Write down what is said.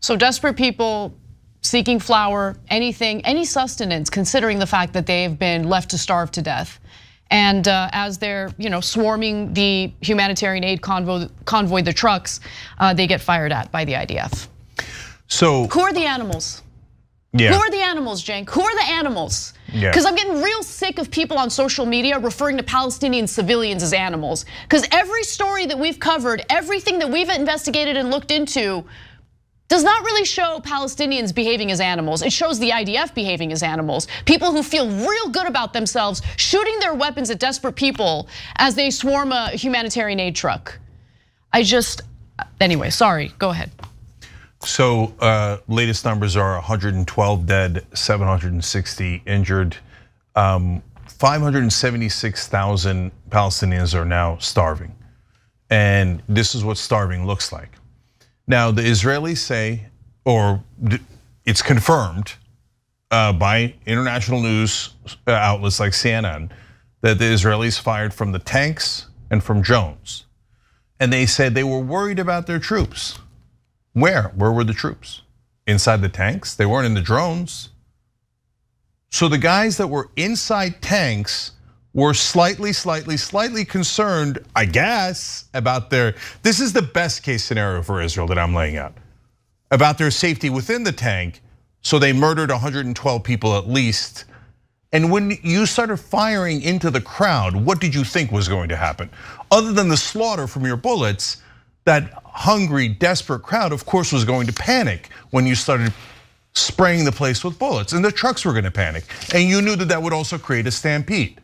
So desperate people seeking flour, anything, any sustenance, considering the fact that they've been left to starve to death. And uh, as they're you know swarming the humanitarian aid convoy, convoy the trucks, uh, they get fired at by the IDF. So who are the animals? Yeah. Who are the animals, Cenk? Who are the animals? Yeah. Because I'm getting real sick of people on social media referring to Palestinian civilians as animals. Because every story that we've covered, everything that we've investigated and looked into, does not really show Palestinians behaving as animals. It shows the IDF behaving as animals. People who feel real good about themselves shooting their weapons at desperate people as they swarm a humanitarian aid truck. I just, anyway, sorry, go ahead. So uh, latest numbers are 112 dead, 760 injured. Um, 576,000 Palestinians are now starving. And this is what starving looks like. Now, the Israelis say, or it's confirmed uh, by international news uh, outlets like CNN, that the Israelis fired from the tanks and from drones. And they said they were worried about their troops. Where? Where were the troops? Inside the tanks? They weren't in the drones. So the guys that were inside tanks were slightly, slightly, slightly concerned, I guess, about their, this is the best case scenario for Israel that I'm laying out, about their safety within the tank. So they murdered 112 people at least. And when you started firing into the crowd, what did you think was going to happen? Other than the slaughter from your bullets, that hungry, desperate crowd, of course, was going to panic when you started spraying the place with bullets, and the trucks were going to panic. And you knew that that would also create a stampede.